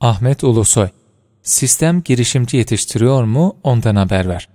Ahmet Ulusoy Sistem girişimci yetiştiriyor mu ondan haber ver.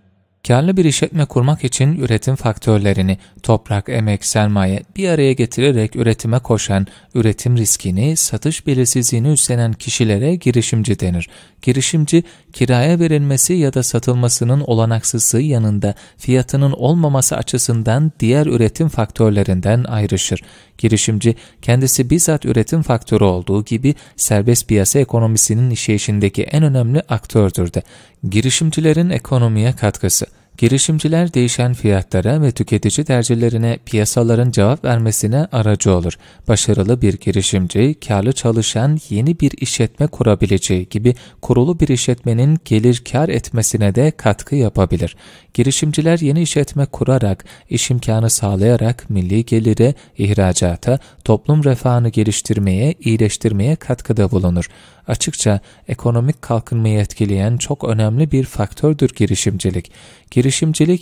Karlı bir işletme kurmak için üretim faktörlerini, toprak, emek, sermaye bir araya getirerek üretime koşan, üretim riskini, satış belirsizliğini üstlenen kişilere girişimci denir. Girişimci, kiraya verilmesi ya da satılmasının olanaksızlığı yanında fiyatının olmaması açısından diğer üretim faktörlerinden ayrışır. Girişimci, kendisi bizzat üretim faktörü olduğu gibi serbest piyasa ekonomisinin işleyişindeki en önemli aktördür de. Girişimcilerin ekonomiye katkısı Girişimciler değişen fiyatlara ve tüketici tercihlerine piyasaların cevap vermesine aracı olur. Başarılı bir girişimci, karlı çalışan yeni bir işletme kurabileceği gibi kurulu bir işletmenin gelir kar etmesine de katkı yapabilir. Girişimciler yeni işletme kurarak, iş imkanı sağlayarak milli gelire, ihracata, toplum refahını geliştirmeye, iyileştirmeye katkıda bulunur. Açıkça ekonomik kalkınmayı etkileyen çok önemli bir faktördür girişimcilik. Girişimcilik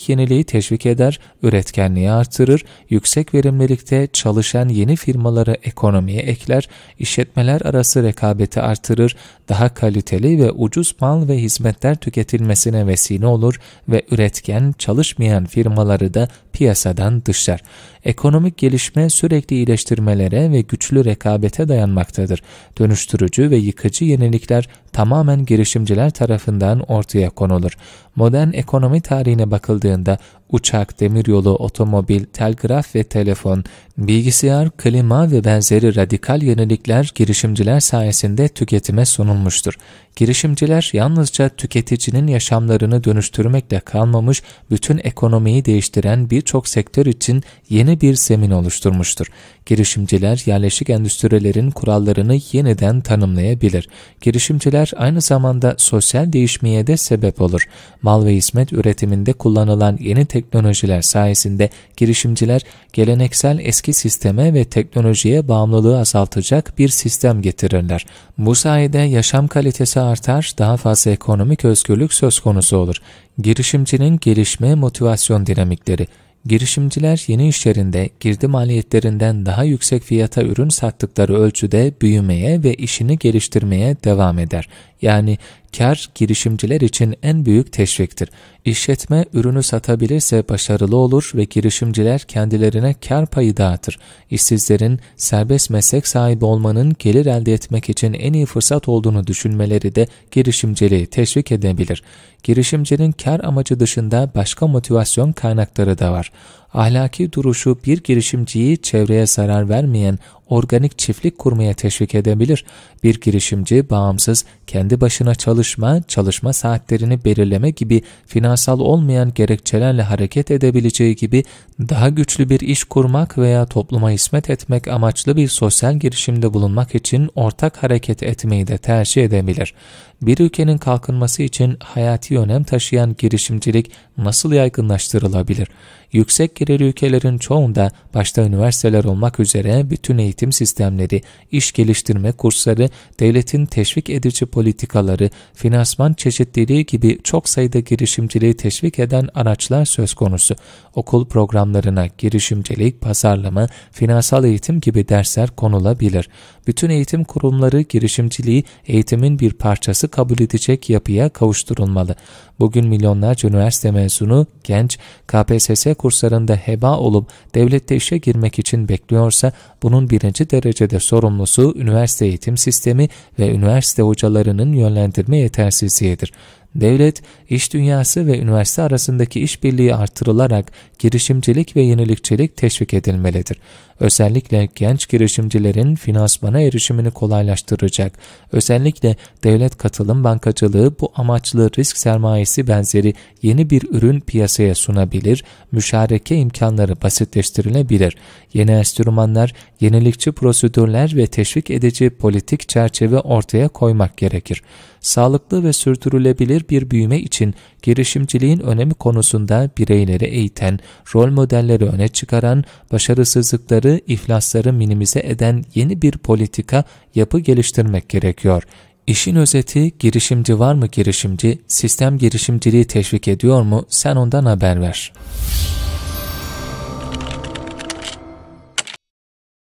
yeniliği teşvik eder, üretkenliği artırır, yüksek verimlilikte çalışan yeni firmaları ekonomiye ekler, işletmeler arası rekabeti artırır, daha kaliteli ve ucuz mal ve hizmetler tüketilmesine vesile olur ve üretken, çalışmayan firmaları da piyasadan dışlar. Ekonomik gelişme sürekli iyileştirmelere ve güçlü rekabete dayanmaktadır. Dönüştürücü ve yıkıcı yenilikler tamamen girişimciler tarafından ortaya konulur. Modern ekonomi tarihine bakıldığında uçak, demiryolu, otomobil, telgraf ve telefon, bilgisayar, klima ve benzeri radikal yenilikler girişimciler sayesinde tüketime sunulmuştur. Girişimciler yalnızca tüketicinin yaşamlarını dönüştürmekle kalmamış, bütün ekonomiyi değiştiren birçok sektör için yeni bir zemin oluşturmuştur. Girişimciler yerleşik endüstrilerin kurallarını yeniden tanımlayabilir. Girişimciler aynı zamanda sosyal değişmeye de sebep olur. Mal ve hizmet üretiminde kullanılan yeni teknolojiler sayesinde girişimciler geleneksel eski sisteme ve teknolojiye bağımlılığı azaltacak bir sistem getirirler. Bu sayede yaşam kalitesi artar, daha fazla ekonomik özgürlük söz konusu olur. Girişimcinin gelişme motivasyon dinamikleri Girişimciler yeni işlerinde girdi maliyetlerinden daha yüksek fiyata ürün sattıkları ölçüde büyümeye ve işini geliştirmeye devam eder. Yani kar girişimciler için en büyük teşviktir. İşletme ürünü satabilirse başarılı olur ve girişimciler kendilerine kar payı dağıtır. İşsizlerin serbest meslek sahibi olmanın gelir elde etmek için en iyi fırsat olduğunu düşünmeleri de girişimciliği teşvik edebilir. Girişimcinin kar amacı dışında başka motivasyon kaynakları da var ahlaki duruşu bir girişimciyi çevreye zarar vermeyen organik çiftlik kurmaya teşvik edebilir. Bir girişimci bağımsız, kendi başına çalışma, çalışma saatlerini belirleme gibi finansal olmayan gerekçelerle hareket edebileceği gibi daha güçlü bir iş kurmak veya topluma hizmet etmek amaçlı bir sosyal girişimde bulunmak için ortak hareket etmeyi de tercih edebilir. Bir ülkenin kalkınması için hayati önem taşıyan girişimcilik nasıl yaygınlaştırılabilir? Yüksek gelirli ülkelerin çoğunda başta üniversiteler olmak üzere bütün eğitim sistemleri, iş geliştirme kursları, devletin teşvik edici politikaları, finansman çeşitliliği gibi çok sayıda girişimciliği teşvik eden araçlar söz konusu. Okul programlarına girişimcilik, pazarlama, finansal eğitim gibi dersler konulabilir. Bütün eğitim kurumları girişimciliği eğitimin bir parçası kabul edecek yapıya kavuşturulmalı. Bugün milyonlarca üniversite mezunu genç KPSS kurslarında heba olup devlette işe girmek için bekliyorsa bunun birinci derecede sorumlusu üniversite eğitim sistemi ve üniversite hocalarının yönlendirme yetersizliğidir. Devlet, iş dünyası ve üniversite arasındaki işbirliği artırılarak girişimcilik ve yenilikçilik teşvik edilmelidir. Özellikle genç girişimcilerin finansmana erişimini kolaylaştıracak, özellikle devlet katılım bankacılığı bu amaçlı risk sermayesi benzeri yeni bir ürün piyasaya sunabilir, müşareke imkanları basitleştirilebilir. Yeni enstrümanlar, yenilikçi prosedürler ve teşvik edici politik çerçeve ortaya koymak gerekir. Sağlıklı ve sürdürülebilir bir büyüme için girişimciliğin önemi konusunda bireyleri eğiten, rol modelleri öne çıkaran, başarısızlıkları, iflasları minimize eden yeni bir politika, yapı geliştirmek gerekiyor. İşin özeti girişimci var mı girişimci, sistem girişimciliği teşvik ediyor mu sen ondan haber ver.